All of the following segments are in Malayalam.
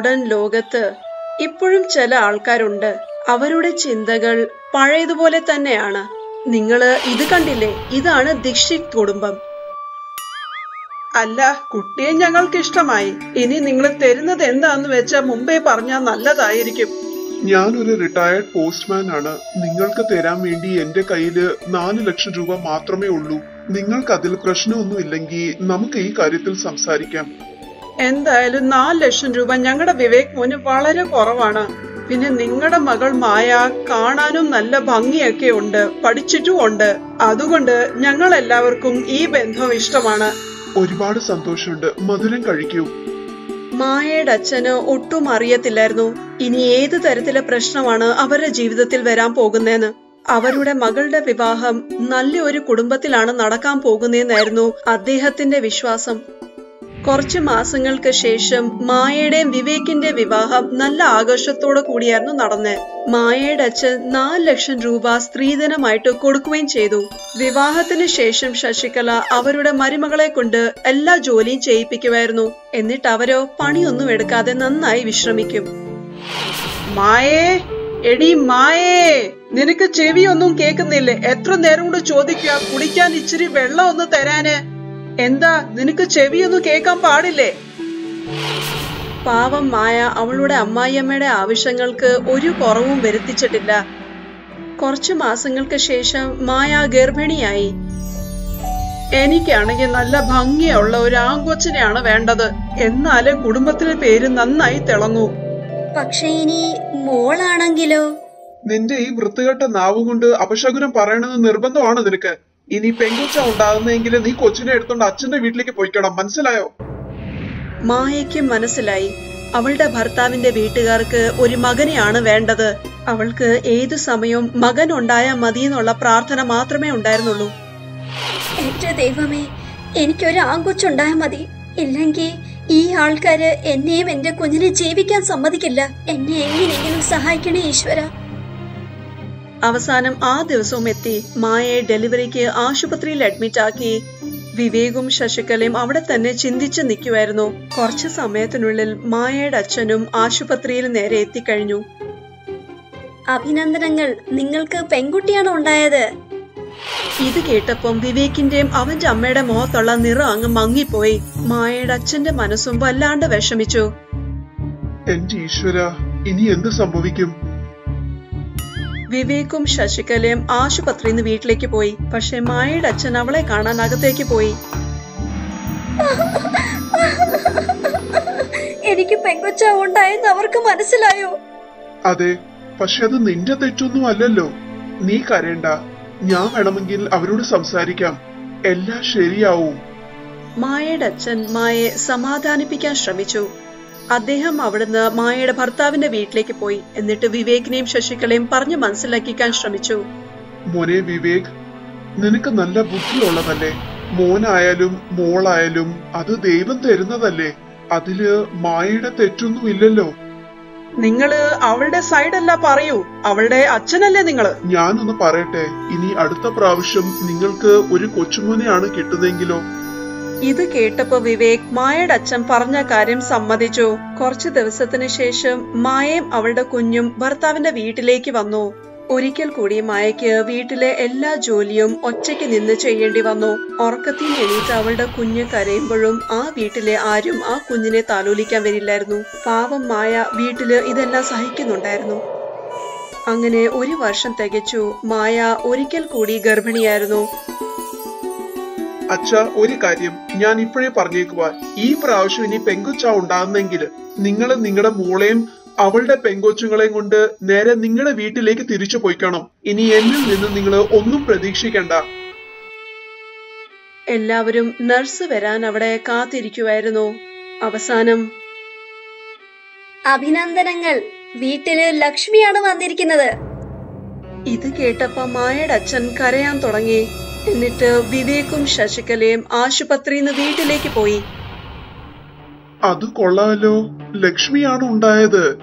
മോഡേൺ ലോകത്ത് ഇപ്പോഴും ചില ആൾക്കാരുണ്ട്. അവരുടെ ചിന്തകൾ പഴയതുപോലെ തന്നെയാണ്. നിങ്ങൾ ഇത് കണ്ടില്ലേ? ഇതാണ് ദീക്ഷിത് കുടുംബം. അല്ല കുട്ടിയെ ഞങ്ങൾക്ക് ഇഷ്ടമായി ഇനി നിങ്ങൾ തരുന്നത് എന്താന്ന് വെച്ചാ മുമ്പേ പറഞ്ഞാൽ നല്ലതായിരിക്കും. ഞാനൊരു റിട്ടയർഡ് പോസ്റ്റ്മാൻ ആണ്. നിങ്ങൾക്ക് തരാൻ വേണ്ടി എന്റെ കയ്യിൽ നാല് ലക്ഷം രൂപ മാത്രമേ ഉള്ളൂ. നിങ്ങൾക്ക് അതിൽ പ്രശ്നമൊന്നുമില്ലെങ്കിൽ നമുക്ക് ഈ കാര്യത്തിൽ സംസാരിക്കാം. എന്തായാലും നാല് ലക്ഷം രൂപ ഞങ്ങളുടെ വിവേക് മോന് വളരെ കുറവാണ്. പിന്നെ നിങ്ങളുടെ മകൾ മായ കാണാനും നല്ല ഭംഗിയൊക്കെ ഉണ്ട് പഠിച്ചിട്ടും ഉണ്ട്. അതുകൊണ്ട് ഞങ്ങൾ എല്ലാവർക്കും ഈ ബന്ധം ഇഷ്ടമാണ്. ഒരുപാട് സന്തോഷമുണ്ട്. മധുരം കഴിക്കൂ. മായയുടെ അച്ഛന് ഒട്ടും അറിയത്തില്ലായിരുന്നു. ഇനി ഏത് തരത്തിലെ പ്രശ്നമാണ് അവരുടെ ജീവിതത്തിൽ വരാൻ പോകുന്നതെന്ന് അവരുടെ മകളുടെ വിവാഹം നല്ല ഒരു കുടുംബത്തിലാണ് നടക്കാൻ പോകുന്നതെന്നായിരുന്നു അദ്ദേഹത്തിന്റെ വിശ്വാസം. കുറച്ച് മാസങ്ങൾക്ക് ശേഷം മായയുടെയും വിവേകിന്റെ വിവാഹം നല്ല ആഘോഷത്തോടെ കൂടിയായിരുന്നു നടന്നത് മായയുടെ അച്ഛൻ നാല് ലക്ഷം രൂപ സ്ത്രീധനമായിട്ട് കൊടുക്കുകയും ചെയ്തു. വിവാഹത്തിന് ശേഷം ശശികല അവരുടെ മരുമകളെ കൊണ്ട് എല്ലാ ജോലിയും ചെയ്യിപ്പിക്കുമായിരുന്നു. എന്നിട്ട് അവരോ പണിയൊന്നും എടുക്കാതെ നന്നായി വിശ്രമിക്കും. മായേ എടി മായേ നിനക്ക് ചെവിയൊന്നും കേൾക്കുന്നില്ലേ? എത്ര നേരം കൊണ്ട് ചോദിക്കുക? കുടിക്കാൻ ഇച്ചിരി വെള്ളം ഒന്ന് തരാന്. എന്താ നിനക്ക് ചെവിയൊന്നും കേൾക്കാൻ പാടില്ലേ? പാവം മായ അവളുടെ അമ്മായിയമ്മയുടെ ആവശ്യങ്ങൾക്ക് ഒരു കുറവും വരുത്തിച്ചിട്ടില്ല. കുറച്ചു മാസങ്ങൾക്ക് ശേഷം മായ ഗർഭിണിയായി. എനിക്കാണെങ്കിൽ നല്ല ഭംഗിയുള്ള ഒരു ആങ്കൊച്ചിനെയാണ് വേണ്ടത്. എന്നാലേ കുടുംബത്തിലെ പേര് നന്നായി തിളങ്ങൂ. പക്ഷെ ഇനി മോളാണെങ്കിലോ? നിന്റെ ഈ വൃത്തികെട്ട നാവ് കൊണ്ട് അപശകുനം പറയണമെന്ന് നിർബന്ധമാണ് നിനക്ക്. ഇനി പെങ്കുച്ച ഉണ്ടാകുന്നെങ്കിൽ നീ കൊച്ചിനെ എടുത്തോണ്ട് അച്ഛന്റെ വീട്ടിലേക്ക് പോയിക്കണം. മനസ്സിലായോ? മായയ്ക്ക് മനസ്സിലായി. അവളുടെ ഭർത്താവിന്റെ വീട്ടുകാർക്ക് ഒരു മകനെയാണ് വേണ്ടത്. അവൾക്ക് ഏതു സമയവും മകൻ ഉണ്ടായാൽ മതി എന്നുള്ള പ്രാർത്ഥന മാത്രമേ ഉണ്ടായിരുന്നുള്ളൂ. എന്റെ ദൈവമേ എനിക്കൊരു ആങ്കൊച്ചുണ്ടായാൽ മതി. ഇല്ലെങ്കിൽ ഈ ആൾക്കാര് എന്നെയും എന്റെ കുഞ്ഞിനെ ജീവിക്കാൻ സമ്മതിക്കില്ല. എന്നെ എങ്ങനെയെങ്കിലും സഹായിക്കണേ ഈശ്വര. അവസാനം ആ ദിവസവും എത്തി. മായയെ ഡെലിവറിക്ക് ആശുപത്രിയിൽ അഡ്മിറ്റ് ആക്കി. വിവേകും ശശികലയും അവിടെ തന്നെ ചിന്തിച്ച് നിൽക്കുമായിരുന്നു കുറച്ചു സമയത്തിനുള്ളിൽ മായയുടെ അച്ഛനും ആശുപത്രിയിൽ നേരെ എത്തിക്കഴിഞ്ഞു. അഭിനന്ദനങ്ങൾ. നിങ്ങൾക്ക് പെൺകുട്ടിയാണോ ഉണ്ടായത്? ഇത് കേട്ടപ്പം വിവേകിന്റെയും അവന്റെ അമ്മയുടെ മുഖത്തുള്ള നിറം അങ്ങ് മങ്ങിപ്പോയി. മായയുടെ അച്ഛന്റെ മനസ്സും വല്ലാണ്ട് വിഷമിച്ചു. എന്റെ ഈശ്വര ഇനി എന്ത് സംഭവിക്കും? വിവേകും ശശികലയും ആശുപത്രിയിൽ നിന്ന് വീട്ടിലേക്ക് പോയി. പക്ഷെ മായയുടെ അച്ഛൻ അവളെ കാണാൻ അകത്തേക്ക് പോയി. എനിക്ക് പെങ്കൊച്ച ഉണ്ടായെന്ന് അവർക്ക് മനസ്സിലായോ? അതെ പക്ഷെ അത് നിന്റെ തെറ്റൊന്നും അല്ലല്ലോ. നീ കരയണ്ട. ഞാൻ വേണമെങ്കിൽ അവരോട് സംസാരിക്കാം. എല്ലാം ശരിയാവും. മായയുടെ അച്ഛൻ മായയെ സമാധാനിപ്പിക്കാൻ ശ്രമിച്ചു. അദ്ദേഹം അവിടുന്ന് മായയുടെ ഭർത്താവിന്റെ വീട്ടിലേക്ക് പോയി. എന്നിട്ട് വിവേകിനെയും ശശികളെയും പറഞ്ഞു മനസ്സിലാക്കിക്കാൻ ശ്രമിച്ചു. മോനെ വിവേക് നിനക്ക് നല്ല ബുദ്ധിയുള്ളതല്ലേ? മോനായാലും മോളായാലും അത് ദൈവം തരുന്നതല്ലേ? അതിൽ മായയുടെ തെറ്റൊന്നും ഇല്ലല്ലോ. നിങ്ങൾ അവളുടെ സൈഡല്ല പറയൂ. അവളുടെ അച്ഛനല്ലേ നിങ്ങൾ? ഞാനൊന്ന് പറയട്ടെ. ഇനി അടുത്ത പ്രാവശ്യം നിങ്ങൾക്ക് ഒരു കൊച്ചുമോനെയാണ് കിട്ടുന്നതെങ്കിലോ ഇത് കേട്ടപ്പോ വിവേക് മായയുടെ അച്ഛൻ പറഞ്ഞ കാര്യം സമ്മതിച്ചു. കുറച്ചു ദിവസത്തിനു ശേഷം മായയും അവളുടെ കുഞ്ഞും ഭർത്താവിന്റെ വീട്ടിലേക്ക് വന്നു. ഒരിക്കൽ കൂടി മായയ്ക്ക് വീട്ടിലെ എല്ലാ ജോലിയും ഒറ്റയ്ക്ക് നിന്ന് ചെയ്യേണ്ടി വന്നു. ഉറക്കത്തിൽ എണീറ്റ് അവളുടെ കുഞ്ഞ് കരയുമ്പോഴും ആ വീട്ടിലെ ആരും ആ കുഞ്ഞിനെ താലോലിക്കാൻ വരില്ലായിരുന്നു. പാവം മായ വീട്ടിൽ ഇതെല്ലാം സഹിക്കുന്നുണ്ടായിരുന്നു. അങ്ങനെ ഒരു വർഷം തികച്ചു. മായ ഒരിക്കൽ കൂടി ഗർഭിണിയായിരുന്നു. അച്ഛ ഒരു കാര്യം. ഞാൻ ഇപ്പോഴേ പറഞ്ഞേക്കുവാ. ഈ പ്രാവശ്യം ഇനി പെങ്കുച്ച ഉണ്ടാകുന്നെങ്കിൽ നിങ്ങൾ നിങ്ങളുടെ മോളെയും അവളുടെ പെങ്കൊച്ചുങ്ങളെയും കൊണ്ട് നേരെ നിങ്ങളുടെ വീട്ടിലേക്ക് തിരിച്ചു പോയിക്കണം. ഇനി എന്നിൽ നിന്ന് നിങ്ങൾ ഒന്നും പ്രതീക്ഷിക്കണ്ട. എല്ലാവരും നഴ്സ് വരാൻ അവിടെ കാത്തിരിക്കുവായിരുന്നു. അവസാനം അഭിനന്ദനങ്ങൾ. വീട്ടിൽ ലക്ഷ്മിയാണ് വന്നിരിക്കുന്നത്. ഇത് കേട്ടപ്പോ മായയുടെ അച്ഛൻ കരയാൻ തുടങ്ങി. എന്നിട്ട് വിവേകും ശശികലയും ആശുപത്രിയിൽ നിന്ന് വീട്ടിലേക്ക് പോയി. അത് കൊള്ളാലോ. ലക്ഷ്മിയാണ് ഉണ്ടായത്.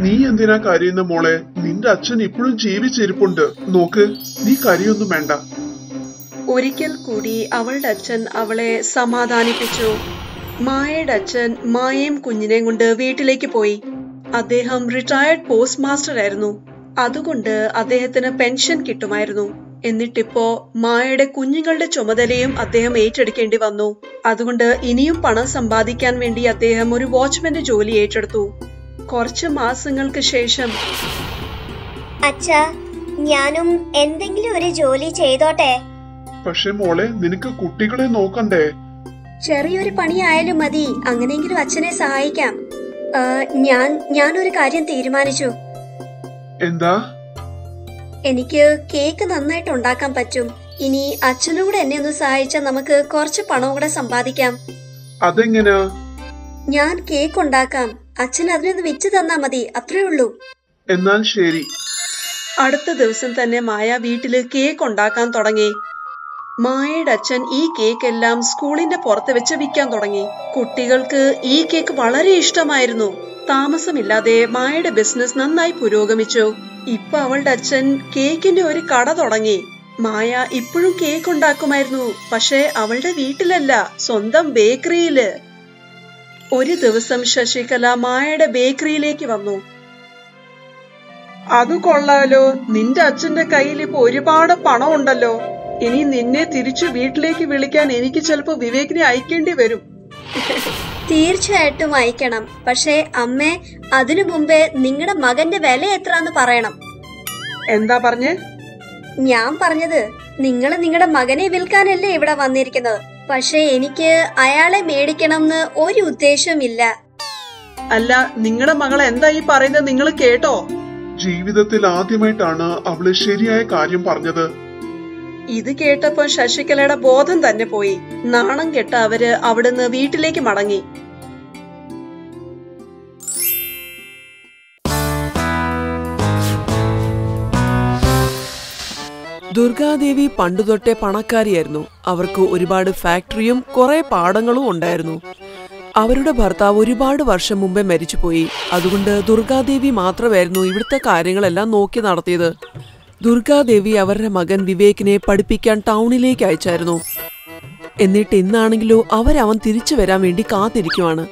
നീ എന്തിനാ കരയുന്ന മോളെ? നിന്റെ അച്ഛൻ ഇപ്പോഴും ജീവിച്ചിരിപ്പുണ്ട്. നോക്ക് നീ കരയൊന്നും വേണ്ട. ഒരിക്കൽ കൂടി അവളുടെ അച്ഛൻ അവളെ സമാധാനിപ്പിച്ചു. മായയുടെ അച്ഛൻ മായയും കുഞ്ഞിനെയും കൊണ്ട് വീട്ടിലേക്ക് പോയി. അദ്ദേഹം റിട്ടയർഡ് പോസ്റ്റ് മാസ്റ്റർ ആയിരുന്നു. അതുകൊണ്ട് അദ്ദേഹത്തിന് പെൻഷൻ കിട്ടുമായിരുന്നു. എന്നിട്ടിപ്പോ മായയുടെ കുഞ്ഞുങ്ങളുടെ ചുമതലയും അദ്ദേഹം ഏറ്റെടുക്കേണ്ടി വന്നു. അതുകൊണ്ട് ഇനിയും പണം സമ്പാദിക്കാൻ വേണ്ടി അദ്ദേഹം ഒരു വാച്ച്മാന്റെ ജോലി ഏറ്റെടുത്തു. കുറച്ച് മാസങ്ങൾക്ക് ശേഷം അച്ഛാ ഞാനും എന്തെങ്കിലും ഒരു ജോലി ചെയ്തോട്ടെ? പക്ഷെ മോളെ നിനക്ക് കുട്ടികളെ നോക്കണ്ടേ? ചെറിയൊരു പണിയായാലും മതി. അങ്ങനെയെങ്കിലും അച്ഛനെ സഹായിക്കാം. ഞാൻ ഞാനൊരു കാര്യം തീരുമാനിച്ചു. എന്താ? എനിക്ക് കേക്ക് നന്നായിട്ട് ഉണ്ടാക്കാൻ പറ്റും. ഇനി അച്ഛനും കൂടെ എന്നെ ഒന്ന് സഹായിച്ചാൽ നമുക്ക് കുറച്ച് പണവും കൂടെ സമ്പാദിക്കാം. അതെങ്ങനാ? ഞാൻ കേക്ക് ഉണ്ടാക്കാം. അച്ഛൻ അതിനൊന്ന് വെച്ച് തന്നാ മതി. അത്രേ ഉള്ളൂ. എന്നാൽ ശരി. അടുത്ത ദിവസം തന്നെ മായ വീട്ടിൽ കേക്ക് ഉണ്ടാക്കാൻ തുടങ്ങി. മായയുടെ അച്ഛൻ ഈ കേക്ക് എല്ലാം സ്കൂളിന്റെ പുറത്ത് വെച്ച് വിൽക്കാൻ തുടങ്ങി. കുട്ടികൾക്ക് ഈ കേക്ക് വളരെ ഇഷ്ടമായിരുന്നു. താമസമില്ലാതെ മായയുടെ ബിസിനസ് നന്നായി പുരോഗമിച്ചു. ഇപ്പൊ അവളുടെ അച്ഛൻ കേക്കിന്റെ ഒരു കട തുടങ്ങി. മായ ഇപ്പോഴും കേക്ക് ഉണ്ടാക്കുമായിരുന്നു. പക്ഷേ അവളുടെ വീട്ടിലല്ല സ്വന്തം ബേക്കറിയിൽ. ഒരു ദിവസം ശശികല മായയുടെ ബേക്കറിയിലേക്ക് വന്നു. അത് കൊള്ളാലോ. നിന്റെ അച്ഛന്റെ കയ്യിൽ ഇപ്പൊ ഒരുപാട് പണം ഉണ്ടല്ലോ ഇനി നിന്നെ തിരിച്ചു വീട്ടിലേക്ക് വിളിക്കാൻ എനിക്ക് ചിലപ്പോ വിവേകിനെ അയക്കേണ്ടി വരും. തീർച്ചയായിട്ടും അയക്കണം. പക്ഷേ അമ്മേ അതിനു മുമ്പേ നിങ്ങളുടെ മകന്റെ വില എത്രാന്ന് പറയണം. എന്താ പറഞ്ഞേ? ഞാൻ പറഞ്ഞത് നിങ്ങൾ നിങ്ങളുടെ മകനെ വിൽക്കാനല്ലേ ഇവിടെ വന്നിരിക്കുന്നത്. പക്ഷേ എനിക്ക് അയാളെ മേടിക്കണം എന്ന് ഒരു ഉദ്ദേശവുമില്ല. അല്ല നിങ്ങളുടെ മകൾ എന്താ ഈ പറയുന്നത്? നിങ്ങൾ കേട്ടോ? ജീവിതത്തിൽ ആദ്യമായിട്ടാണ് അവൾ ശരിയായ കാര്യം പറഞ്ഞത്. ഇത് കേട്ടപ്പോ ശശികലയുടെ ബോധം തന്നെ പോയി. നാണം കെട്ട അവർ അവിടുന്ന് വീട്ടിലേക്ക് മടങ്ങി. ദുർഗാദേവി പണ്ടുതൊട്ടേ പണക്കാരിയായിരുന്നു. അവർക്ക് ഒരുപാട് ഫാക്ടറിയും കുറെ പാടങ്ങളും ഉണ്ടായിരുന്നു. അവരുടെ ഭർത്താവ് ഒരുപാട് വർഷം മുമ്പേ മരിച്ചുപോയി. അതുകൊണ്ട് ദുർഗാദേവി മാത്രമായിരുന്നു ഇവിടുത്തെ കാര്യങ്ങളെല്ലാം നോക്കി നടത്തിയത്. ദുർഗാദേവി അവരുടെ മകൻ വിവേകിനെ പഠിപ്പിക്കാൻ ടൗണിലേക്ക് അയച്ചായിരുന്നു. എന്നിട്ട് ഇന്നാണെങ്കിലോ അവരവൻ തിരിച്ചു വരാൻ വേണ്ടി കാത്തിരിക്കുവാണ്.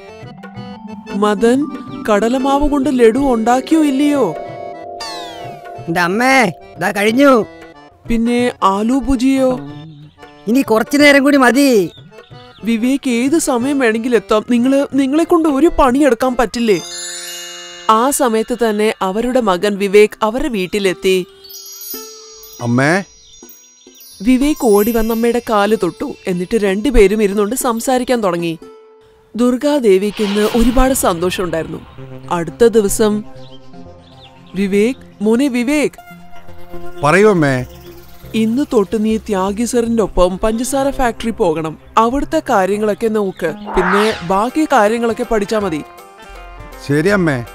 മദൻ കടലമാവ് കൊണ്ട് ലഡു ഉണ്ടാക്കിയോ ഇല്ലയോ? കഴിഞ്ഞു. പിന്നെ ആലു ഭുജിയോ? ഇനി കുറച്ചു നേരം കൂടി മതി. വിവേക് ഏത് സമയം വേണമെങ്കിലും എത്താം. നിങ്ങൾ നിങ്ങളെ കൊണ്ട് ഒരു പണിയെടുക്കാൻ പറ്റില്ലേ? ആ സമയത്ത് തന്നെ അവരുടെ മകൻ വിവേക് അവരുടെ വീട്ടിലെത്തി. അമ്മേ. വിവേക് ഓടി വന്നമ്മയുടെ കാൽ തൊട്ടു. എന്നിട്ട് രണ്ടുപേരും ഇരുന്നുകൊണ്ട് സംസാരിക്കാൻ തുടങ്ങി. ദുർഗാദേവിക്ക് ഇന്ന് ഒരുപാട് സന്തോഷമുണ്ടായിരുന്നു അടുത്ത ദിവസം വിവേക് മോനെ വിവേക്. പറയുമേ അമ്മേ. ഇന്ന് തൊട്ട് നീ ത്യാഗി സാറിന്റെ ഒപ്പം പഞ്ചസാര ഫാക്ടറി പോകണം. അവിടുത്തെ കാര്യങ്ങളൊക്കെ നോക്ക്. പിന്നെ ബാക്കി കാര്യങ്ങളൊക്കെ പഠിച്ചാ മതി. ശരി അമ്മേ.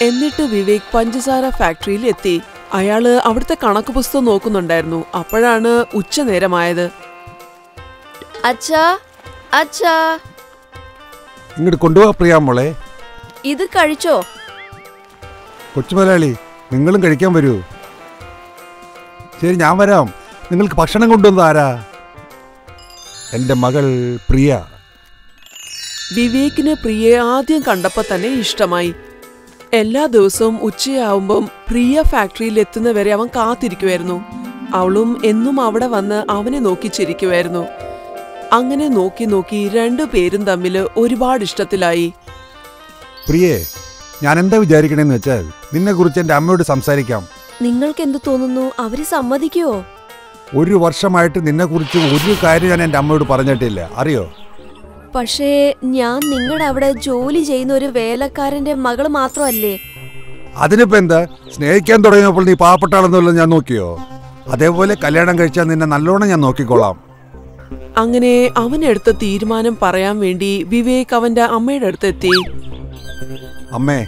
എന്നിട്ട് വിവേക് പഞ്ചസാര ഫാക്ടറിയിൽ എത്തി. അയാൾ അവിടുത്തെ കണക്ക് പുസ്തകം നോക്കുന്നുണ്ടായിരുന്നു. അപ്പോഴാണ് ഉച്ച നേരമായത്. അച്ഛാ അച്ഛാ. ഇങ്ങോട്ട് കൊണ്ടുപോവാ പ്രിയ മോളെ. ഇത് കഴിച്ചോ? കൊച്ചുമലയാളി നിങ്ങളും കഴിക്കാൻ വരൂ. ശരി ഞാൻ വരാം. നിങ്ങൾക്ക് ഭക്ഷണം കൊണ്ടുവന്നത് ആരാ? എന്റെ മകൾ പ്രിയ. വിവേകിന് പ്രിയയെ ആദ്യം കണ്ടപ്പോ തന്നെ ഇഷ്ടമായി. എല്ലാ ദിവസവും ഉച്ചയാവുമ്പം പ്രിയ ഫാക്ടറിയിൽ എത്തുന്നവരെ അവൻ കാത്തിരിക്കുമായിരുന്നു അവളും എന്നും അവിടെ വന്ന് അവനെ നോക്കി ചിരിക്കുമായിരുന്നു അങ്ങനെ നോക്കി നോക്കി രണ്ടു പേരും തമ്മിൽ ഒരുപാട് ഇഷ്ടത്തിലായി. പ്രിയേ ഞാൻ എന്താ വിചാരിക്കണേന്ന് വെച്ചാൽ നിന്നെ കുറിച്ച് എന്റെ അമ്മയോട് സംസാരിക്കാം. നിങ്ങൾക്ക് എന്ത് തോന്നുന്നു? അവർ സമ്മതിക്കുവോ? ഒരു വർഷമായിട്ട് നിന്നെ കുറിച്ച് ഒരു കാര്യം ഞാൻ എന്റെ അമ്മയോട് പറഞ്ഞിട്ടില്ല. അറിയോ? പക്ഷേ ഞാൻ നിങ്ങളുടെ അവിടെ ജോലി ചെയ്യുന്ന ഒരു വേലക്കാരന്റെ മകൾ മാത്രമല്ലേ? അതിനിപ്പോ എന്താ? സ്നേഹിക്കാൻ തുടങ്ങിയപ്പോൾ നീ പാവപ്പെട്ടാളെന്നുള്ളത് ഞാൻ നോക്കിയോ? അതേപോലെ കല്യാണം കഴിച്ചാൽ നിന്നെ നല്ലോണം ഞാൻ നോക്കിക്കോളാം. അങ്ങനെ അവനെടുത്ത തീരുമാനം പറയാൻ വേണ്ടി വിവേക് അവന്റെ അമ്മയുടെ അടുത്തെത്തി അമ്മേ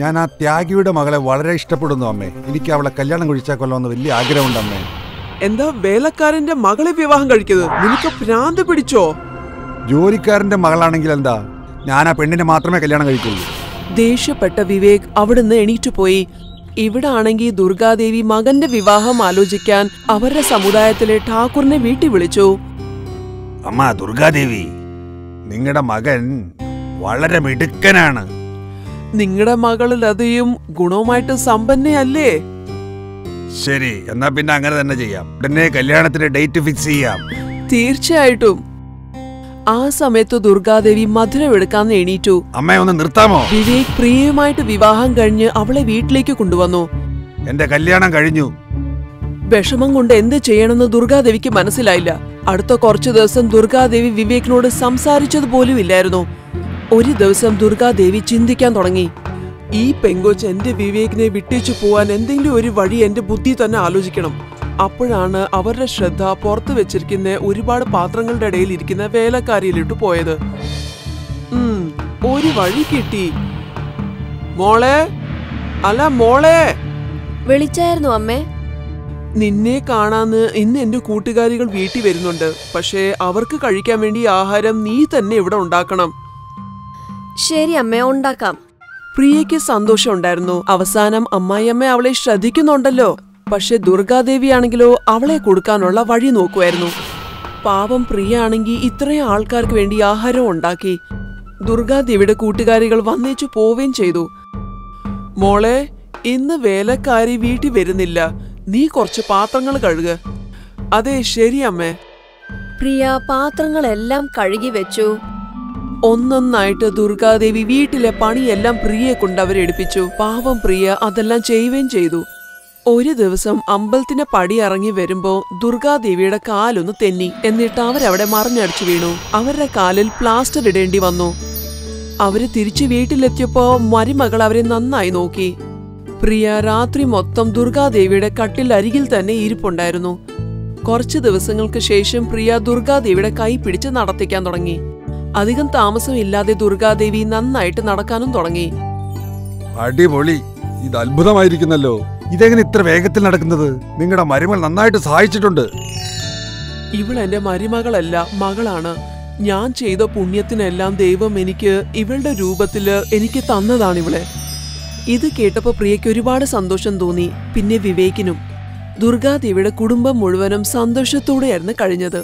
ഞാൻ ആ ത്യാഗിയുടെ മകളെ വളരെ ഇഷ്ടപ്പെടുന്നു അമ്മേ. എനിക്ക് അവളെ കല്യാണം കഴിച്ചാൽ കൊള്ളാമെന്ന് വലിയ ആഗ്രഹമുണ്ട് അമ്മേ. എന്താ വേലക്കാരന്റെ മകളെ വിവാഹം കഴിക്കുന്നത്? നിനക്ക് ഭ്രാന്ത് പിടിച്ചോ? ജോലിക്കാരന്റെ മകളാണെങ്കിൽ എന്താ? ഞാൻ ആ പെണ്ണിനെ മാത്രമേ കല്യാണം കഴിക്കുള്ളൂ. ദേഷ്യപ്പെട്ട വിവേക് അവിടുന്ന് എണീറ്റു പോയി. ഇവിടെ ആണെങ്കിൽ ദുർഗാദേവി മകന്റെ വിവാഹം ആലോചിക്കാൻ അവരുടെ സമുദായത്തിലെ ഠാക്കൂറിനെ വീട്ടിൽ വിളിച്ചു. അമ്മ ദുർഗാദേവി നിങ്ങളുടെ മകൻ വളരെ മിടുക്കനാണ്. നിങ്ങളുടെ മകൾ ലതയും ഗുണവുമായിട്ട് സമ്പന്നയല്ലേ? ശരി എന്നാ പിന്നെ അങ്ങനെ തന്നെ ചെയ്യാം. ഉടനെ കല്യാണത്തിന്റെ ഡേറ്റ് ഫിക്സ് ചെയ്യാം. തീർച്ചയായിട്ടും. ആ സമയത്ത് ദുർഗാദേവി മധുരം എടുക്കാന്ന് എണീറ്റു. അമ്മ ഒന്ന് നിർത്താമോ? വിവേക് പ്രിയയുമായിട്ട് വിവാഹം കഴിഞ്ഞ് അവളെ വീട്ടിലേക്ക് കൊണ്ടുവന്നു. എന്റെ കല്യാണം കഴിഞ്ഞു. വിഷമം കൊണ്ട് എന്ത് ചെയ്യണമെന്ന് ദുർഗാദേവിക്ക് മനസ്സിലായില്ല. അടുത്ത കുറച്ചു ദിവസം ദുർഗാദേവി വിവേകിനോട് സംസാരിച്ചത് പോലും ഇല്ലായിരുന്നു. ഒരു ദിവസം ദുർഗാദേവി ചിന്തിക്കാൻ തുടങ്ങി. ഈ പെങ്കൊച്ച് എന്റെ വിവേകിനെ വിട്ടേച്ചു പോവാൻ എന്തെങ്കിലും ഒരു വഴി എന്റെ ബുദ്ധി തന്നെ ആലോചിക്കണം. അപ്പോഴാണ് അവരുടെ ശ്രദ്ധ പുറത്തു വെച്ചിരിക്കുന്ന ഒരുപാട് പാത്രങ്ങളുടെ ഇടയിൽ ഇരിക്കുന്ന വേലക്കാരിയിലിട്ട് പോയത്. ഉം, ഒരു വഴി കിട്ടി. മോളെ? അല്ല മോളെ? വിളിച്ചായിരുന്നു അമ്മേ. നിന്നെ കാണാന്ന് ഇന്ന് എന്റെ കൂട്ടുകാരികൾ വീട്ടിൽ വരുന്നുണ്ട്. പക്ഷേ അവർക്ക് കഴിക്കാൻ വേണ്ടി ആഹാരം നീ തന്നെ ഇവിടെ ഉണ്ടാക്കണം. ശരി അമ്മേ ഉണ്ടാക്കാം. പ്രിയയ്ക്ക് സന്തോഷം ഉണ്ടായിരുന്നു. അവസാനം അമ്മായിയമ്മ അവളെ ശ്രദ്ധിക്കുന്നുണ്ടല്ലോ. പക്ഷെ ദുർഗാദേവിയാണെങ്കിലോ അവളെ കൊടുക്കാനുള്ള വഴി നോക്കുമായിരുന്നു പാവം പ്രിയ ആണെങ്കിൽ ഇത്രയും ആൾക്കാർക്ക് വേണ്ടി ആഹാരം ഉണ്ടാക്കി. ദുർഗാദേവിയുടെ കൂട്ടുകാരികൾ വന്നേച്ചു പോവുകയും ചെയ്തു. മോളെ ഇന്ന് വേലക്കാരി വീട്ടിൽ വരുന്നില്ല. നീ കുറച്ച് പാത്രങ്ങൾ കഴുക. അതെ ശരി അമ്മേ. പ്രിയ പാത്രങ്ങളെല്ലാം കഴുകി വെച്ചു. ഒന്നൊന്നായിട്ട് ദുർഗാദേവി വീട്ടിലെ പണിയെല്ലാം പ്രിയെ കൊണ്ട് അവരെടുപ്പിച്ചു. പാവം പ്രിയ അതെല്ലാം ചെയ്യുകയും ചെയ്തു. ഒരു ദിവസം അമ്പലത്തിന്റെ പടി ഇറങ്ങി വരുമ്പോ ദുർഗാദേവിയുടെ കാലൊന്ന് തെന്നി. എന്നിട്ട് അവരവിടെ മറിഞ്ഞടിച്ചു വീണു. അവരുടെ കാലിൽ പ്ലാസ്റ്റർ ഇടേണ്ടി വന്നു. അവർ തിരിച്ചു വീട്ടിലെത്തിയപ്പോ മരുമകൾ അവരെ നന്നായി നോക്കി. പ്രിയ രാത്രി മൊത്തം ദുർഗാദേവിയുടെ കട്ടിൽ അരികിൽ തന്നെ ഇരിപ്പുണ്ടായിരുന്നു. കുറച്ചു ദിവസങ്ങൾക്ക് ശേഷം പ്രിയ ദുർഗാദേവിയുടെ കൈ പിടിച്ച് നടത്തിക്കാൻ തുടങ്ങി. അധികം താമസമില്ലാതെ ദുർഗാദേവി നന്നായിട്ട് നടക്കാനും തുടങ്ങി. അടിപൊളി. ഇത് അത്ഭുതമായിരിക്കുന്നല്ലോ. ഇതെങ്ങനെ ഇത്ര വേഗത്തിൽ നടക്കുന്നത്? നിങ്ങളുടെ മരുമകൾ നന്നായിട്ട് സഹായിച്ചിട്ടുണ്ട്. ഇവൾ എന്റെ മരുമകളല്ല മകളാണ്. ഞാൻ ചെയ്ത പുണ്യത്തിനെല്ലാം ദൈവം എനിക്ക് ഇവളുടെ രൂപത്തിൽ എനിക്ക് തന്നതാണ് ഇവളെ ഇത് കേട്ടപ്പോൾ പ്രിയയ്ക്ക് ഒരുപാട് സന്തോഷം തോന്നി പിന്നെ വിവേകിനും. ദുർഗാദേവിയുടെ കുടുംബം മുഴുവനും സന്തോഷത്തോടെയായിരുന്നു കഴിഞ്ഞത്.